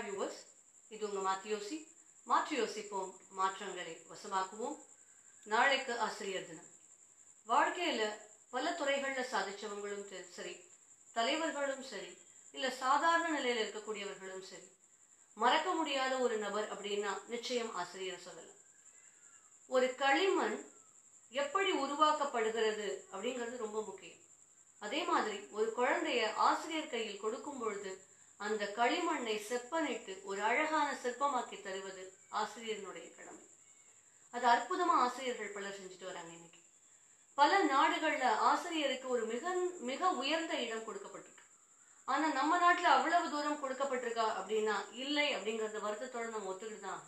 நமஸ்கார் viewers இது உங்கள் மாத்தியோசி. மாற்றி யோசிப்போம் மாற்றங்களை வசமாக்குவோம். நாளைக்கு ஆசிரியர் தினம். வாழ்க்கையில் பல துறைகளில் சாதிச்சவங்களும் சரி தலைவர்களும் சரி இல்லை சாதாரண நிலையில் இருக்கக்கூடியவர்களும் சரி மறக்க முடியாத ஒரு நபர் அப்படின்னா நிச்சயம் ஆசிரியர் சொல்லலாம். ஒரு களிமண் எப்படி உருவாக்கப்படுகிறது அப்படிங்கிறது ரொம்ப முக்கியம். அதே மாதிரி ஒரு குழந்தைய ஆசிரியர் கையில் கொடுக்கும் பொழுது அந்த களிமண்ணை செப்பனிட்டு ஒரு அழகான சிற்பமாக்கி தருவது ஆசிரியரினுடைய கடமை. அது அற்புதமா ஆசிரியர்கள் பலர் செஞ்சுட்டு வராங்க இன்னைக்கு. பல நாடுகள்ல ஆசிரியருக்கு ஒரு மிக மிக உயர்ந்த இடம் கொடுக்கப்பட்டிருக்கு. ஆனா நம்ம நாட்டுல அவ்வளவு தூரம் கொடுக்கப்பட்டிருக்கா அப்படின்னா இல்லை அப்படிங்கறத வருத்தத்தோட நம்ம ஒத்துக்கிட்டு தான்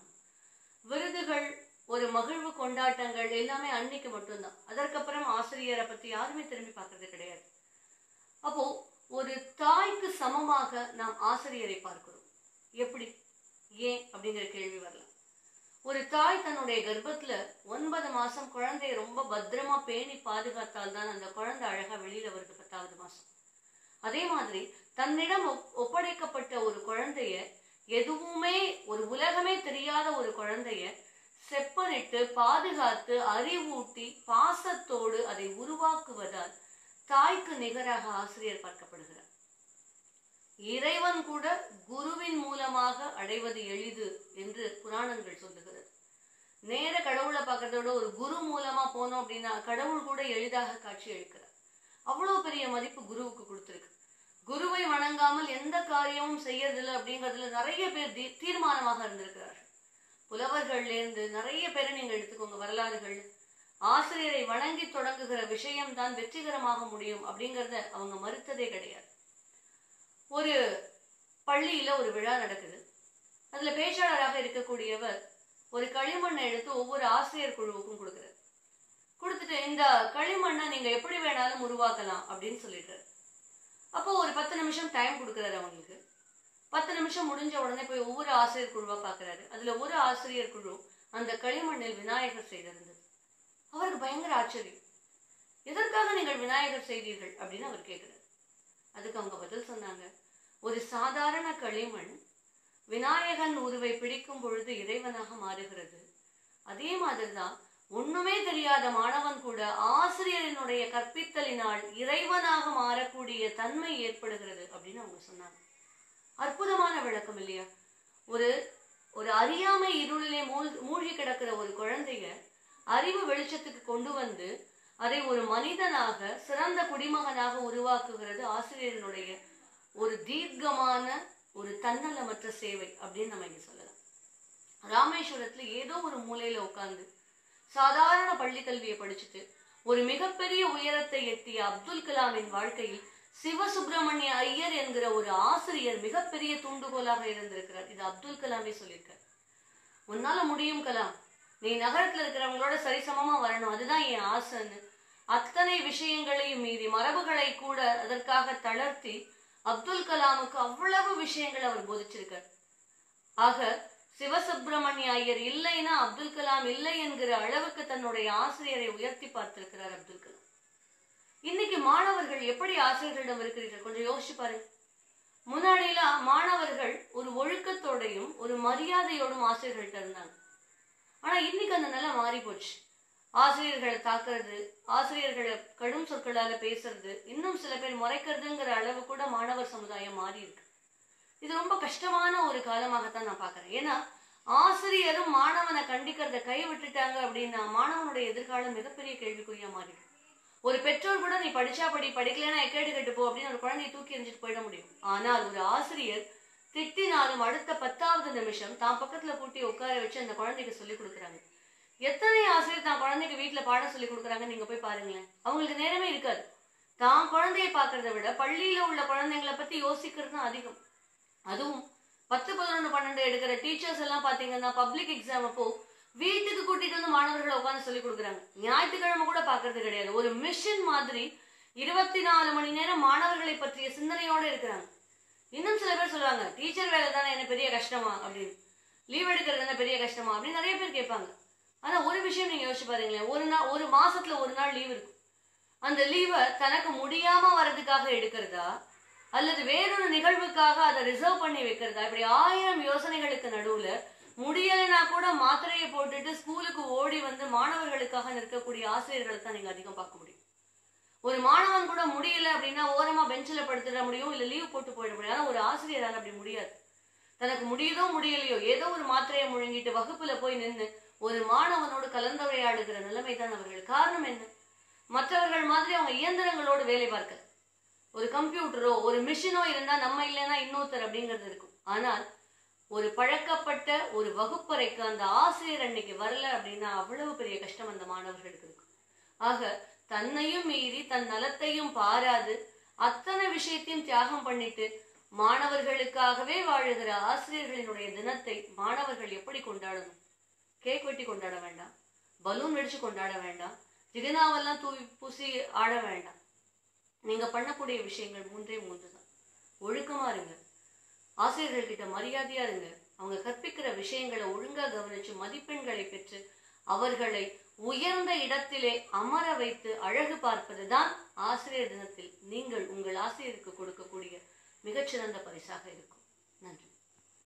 விருதுகள் ஒரு மகிழ்வு கொண்டாட்டங்கள் எல்லாமே அன்னைக்கு மட்டும்தான். அதற்கப்புறம் ஆசிரியரை பத்தி யாருமே திரும்பி பார்க்கறது கிடையாது. அப்போ ஒரு தாய்க்கு சமமாக நாம் ஆசிரியரை பார்க்கிறோம். எப்படி? ஏன்? அப்படிங்கிற கேள்வி வரலாம். ஒரு தாய் தன்னுடைய கர்ப்பத்துல ஒன்பது மாசம் குழந்தையை ரொம்ப பத்திரமா பேணி பாதுகாத்தால் தான் அந்த குழந்தை அழகா வெளியில வருது பத்தாவது மாசம். அதே மாதிரி தன்னிடம் ஒப்- ஒப்படைக்கப்பட்ட ஒரு குழந்தைய எதுவுமே ஒரு உலகமே தெரியாத ஒரு குழந்தைய செப்பனிட்டு பாதுகாத்து அறிவூட்டி பாசத்தோடு அதை உருவாக்குவதால் தாய்க்கு நிகராக ஆசிரியர் பார்க்கப்படுகிறார். இறைவன் கூட குருவின் மூலமாக அடைவது எளிது என்று புராணங்கள் சொல்லுகிறது. நேர கடவுளை பார்க்கறதோட ஒரு குரு மூலமா போனோம் அப்படின்னா கடவுள் கூட எளிதாக காட்சி அளிக்கிறார். அவ்வளவு பெரிய மதிப்பு குருவுக்கு கொடுத்திருக்கு. குருவை வணங்காமல் எந்த காரியமும் செய்யறதில்லை அப்படிங்கிறதுல நிறைய பேர் தீ- தீர்மானமாக இருந்திருக்கிறார்கள். புலவர்கள்ல இருந்து நிறைய பேரை நீங்க எடுத்துக்கோங்க வரலாறுகள் ஆசிரியரை வணங்கி தொடங்குகிற விஷயம்தான் வெற்றிகரமாக முடியும் அப்படிங்கறத அவங்க மறுத்ததே கிடையாது. ஒரு பள்ளியில ஒரு விழா நடக்குது. அதுல பேச்சாளராக இருக்கக்கூடியவர் ஒரு களிமண்ணை எடுத்து ஒவ்வொரு ஆசிரியர் குழுவுக்கும் கொடுக்குறாரு. கொடுத்துட்டு இந்த களிமண்ணை நீங்க எப்படி வேணாலும் உருவாக்கலாம் அப்படின்னு சொல்லிடுறாரு. அப்போ ஒரு பத்து நிமிஷம் டைம் கொடுக்குறாரு அவங்களுக்கு. பத்து நிமிஷம் முடிஞ்ச உடனே போய் ஒவ்வொரு ஆசிரியர் குழுவா பாக்குறாரு. அதுல ஒரு ஆசிரியர் குழு அந்த களிமண்ணில் விநாயகர் செய்திருந்தது. அவருக்கு ஆச்சரியம். எதற்காக நீங்கள் விநாயகர் செய்தீர்கள் அப்படின்னு அவர் கேட்கிறார். அதுக்கு அவங்க பதில் சொன்னாங்க. ஒரு சாதாரண களிமண் விநாயகன் உருவை பிடிக்கும் பொழுது இறைவனாக மாறுகிறது. அதே மாதிரிதான் ஒண்ணுமே தெரியாத மாணவன் கூட ஆசிரியரினுடைய கற்பித்தலினால் இறைவனாக மாறக்கூடிய தன்மை ஏற்படுகிறது அப்படின்னு அவங்க சொன்னாங்க. அற்புதமான விளக்கம் இல்லையா? ஒரு ஒரு அறியாமை இருளிலே மூழ்கி கிடக்கிற ஒரு குழந்தைய அறிவு வெளிச்சத்துக்கு கொண்டு வந்து அதை ஒரு மனிதனாக சிறந்த குடிமகனாக உருவாக்குகிறது ஆசிரியரினுடைய ஒரு தீர்க்கமான ஒரு தன்னலமற்ற சேவை அப்படின்னு நம்ம இங்க சொல்லலாம். ராமேஸ்வரத்துல ஏதோ ஒரு மூலையில உட்கார்ந்து சாதாரண பள்ளி கல்வியை படிச்சுட்டு ஒரு மிகப்பெரிய உயரத்தை எட்டிய அப்துல் கலாமின் வாழ்க்கையில் சிவசுப்பிரமணிய ஐயர் என்கிற ஒரு ஆசிரியர் மிகப்பெரிய தூண்டுகோலாக இருந்திருக்கிறார். இது அப்துல் கலாமே சொல்லியிருக்கார். உன்னால முடியும் கலாம். நீ நகரத்துல இருக்கிறவங்களோட சரிசமமா வரணும். அதுதான் என் ஆசைன்னு. அத்தனை விஷயங்களையும் மீறி மரபுகளை கூட அதற்காக தளர்த்தி அப்துல் கலாமுக்கு அவ்வளவு விஷயங்கள் அவர் போதிச்சிருக்கார். ஆக சிவசுப்பிரமணிய ஐயர் இல்லைன்னா அப்துல் கலாம் இல்லை என்கிற அளவுக்கு தன்னுடைய ஆசிரியரை உயர்த்தி பார்த்திருக்கிறார் அப்துல் கலாம். இன்னைக்கு மாணவர்கள் எப்படி ஆசிரியர்களிடம் இருக்கிறீர்கள்? கொஞ்சம் யோசிச்சு பாருங்க முன்னாடிலாம் மாணவர்கள் ஒரு ஒழுக்கத்தோடையும் ஒரு மரியாதையோடும் ஆசிரியர்கள்ட்ட இருந்தாங்க. ஆனா இன்னைக்கு அந்த நிலை மாறி போச்சு ஆசிரியர்களை தாக்குறது ஆசிரியர்களை கடும் சொற்களால பேசுறது இன்னும் சில பேர் முறைக்கிறதுங்கிற அளவு கூட மாணவர் சமுதாயம் மாறி இருக்கு இது ரொம்ப கஷ்டமான ஒரு காலமாகத்தான் நான் பாக்குறேன் ஏன்னா ஆசிரியரும் மாணவனை கண்டிக்கிறத கை விட்டுட்டாங்க அப்படின்னா மாணவனுடைய எதிர்காலம் மிகப்பெரிய கேள்விக்குறியா மாறிடும். ஒரு பெற்றோர் கூட நீ படிச்சா படி படிக்கலைன்னா எக்கேடு கெட்டு போ அப்படின்னு ஒரு குழந்தையை தூக்கி எறிஞ்சிட்டு போயிட முடியும். ஆனால் ஒரு ஆசிரியர் திட்டினாலும் அடுத்த பத்தாவது நிமிஷம் தான் பக்கத்துல கூட்டி உட்கார வச்சு அந்த குழந்தைக்கு சொல்லி கொடுக்குறாங்க. எத்தனை ஆசிரியர் தான் குழந்தைக்கு வீட்டுல பாடம் சொல்லி கொடுக்குறாங்க நீங்க போய் பாருங்களேன். அவங்களுக்கு நேரமே இருக்காது. தான் குழந்தையை பாக்குறத விட பள்ளியில உள்ள குழந்தைங்களை பத்தி யோசிக்கிறது தான் அதிகம். அதுவும் பத்து பதினொன்று பன்னெண்டு எடுக்கிற டீச்சர்ஸ் எல்லாம் பாத்தீங்கன்னா பப்ளிக் எக்ஸாம் அப்போ வீட்டுக்கு கூட்டிட்டு வந்து மாணவர்களை உட்காந்து சொல்லி கொடுக்குறாங்க. ஞாயிற்றுக்கிழமை கூட பாக்குறது கிடையாது. ஒரு மிஷின் மாதிரி இருபத்தி நாலு மணி நேரம் மாணவர்களை பற்றிய சிந்தனையோட இருக்கிறாங்க. இன்னும் சில பேர் சொல்லுவாங்க டீச்சர் வேலை தானே என்ன பெரிய கஷ்டமா? அப்படின்னு. லீவ் எடுக்கிறது என்ன பெரிய கஷ்டமா? அப்படின்னு நிறைய பேர் கேட்பாங்க. ஆனா ஒரு விஷயம் நீங்க யோசிச்சு பாருங்களேன். ஒரு நாள் ஒரு மாசத்துல ஒரு நாள் லீவ் இருக்கும். அந்த லீவை தனக்கு முடியாம வர்றதுக்காக எடுக்கிறதா? அல்லது வேறொரு நிகழ்வுக்காக அதை ரிசர்வ் பண்ணி வைக்கிறதா? இப்படி ஆயிரம் யோசனைகளுக்கு நடுவுல முடியலைன்னா கூட மாத்திரையை போட்டுட்டு ஸ்கூலுக்கு ஓடி வந்து மாணவர்களுக்காக நிற்கக்கூடிய ஆசிரியர்களை தான் நீங்க அதிகம் பார்க்க முடியும். ஒரு மாணவன் கூட முடியல அப்படின்னா ஓரமா பெஞ்சில் படுத்துட முடியும் இல்ல லீவ் போட்டு போயிட முடியும். ஆனா ஒரு ஆசிரியரால் அப்படி முடியாது. தனக்கு முடியுதோ முடியலையோ ஏதோ ஒரு மாத்திரையை முழுங்கிட்டு வகுப்புல போய் நின்று ஒரு மாணவனோடு கலந்துரையாடுகிற நிலைமை தான் அவர்கள் காரணம் என்ன? மற்றவர்கள் மாதிரி அவங்க இயந்திரங்களோடு வேலை பார்க்கல. ஒரு கம்ப்யூட்டரோ ஒரு மிஷினோ இருந்தா நம்ம இல்லைன்னா இன்னொருத்தர் அப்படிங்கிறது இருக்கும். ஆனால் ஒரு பழக்கப்பட்ட ஒரு வகுப்பறைக்கு அந்த ஆசிரியர் அன்னைக்கு வரல அப்படின்னா அவ்வளவு பெரிய கஷ்டம் அந்த மாணவர்களுக்கு இருக்கும். ஆக தன்னையும் மீறி தன் நலத்தையும் பாராது அத்தனை விஷயத்தையும் தியாகம் பண்ணிட்டு மாணவர்களுக்காகவே வாழுகிற ஆசிரியர்களினுடைய தினத்தை மாணவர்கள் எப்படி கொண்டாடணும்? கேக் வெட்டி கொண்டாட வேண்டாம். பலூன் வெடிச்சு கொண்டாட வேண்டாம். ஜிகனாவெல்லாம் தூவி பூசி ஆட வேண்டாம். நீங்க பண்ணக்கூடிய விஷயங்கள் மூன்றே மூன்று தான் ஒழுக்கமா இருங்க. ஆசிரியர்கள் கிட்ட மரியாதையா இருங்க. அவங்க கற்பிக்கிற விஷயங்களை ஒழுங்கா கவனிச்சு மதிப்பெண்களை பெற்று அவர்களை உயர்ந்த இடத்திலே அமர வைத்து அழகு பார்ப்பதுதான் ஆசிரியர் தினத்தில் நீங்கள் உங்கள் ஆசிரியருக்கு கொடுக்கக்கூடிய மிகச்சிறந்த பரிசாக இருக்கும்.